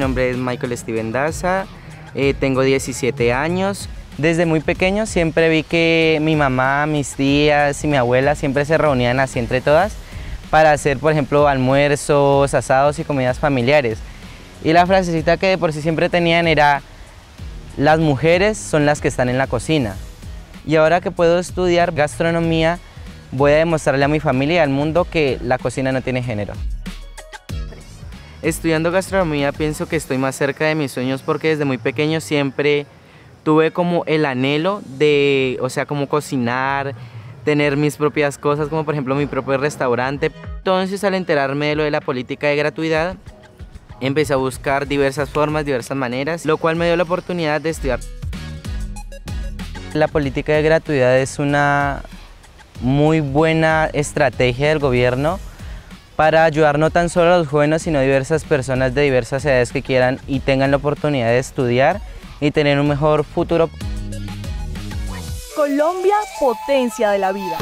Mi nombre es Michael Steven Daza, eh, tengo 17 años. Desde muy pequeño siempre vi que mi mamá, mis tías y mi abuela siempre se reunían así entre todas para hacer, por ejemplo, almuerzos, asados y comidas familiares. Y la frasecita que de por sí siempre tenían era, las mujeres son las que están en la cocina. Y ahora que puedo estudiar gastronomía, voy a demostrarle a mi familia y al mundo que la cocina no tiene género. Estudiando gastronomía pienso que estoy más cerca de mis sueños porque desde muy pequeño siempre tuve como el anhelo de, o sea, como cocinar, tener mis propias cosas, como por ejemplo mi propio restaurante. Entonces al enterarme de lo de la política de gratuidad, empecé a buscar diversas formas, diversas maneras, lo cual me dio la oportunidad de estudiar. La política de gratuidad es una muy buena estrategia del gobierno para ayudar no tan solo a los jóvenes, sino a diversas personas de diversas edades que quieran y tengan la oportunidad de estudiar y tener un mejor futuro. Colombia, potencia de la vida.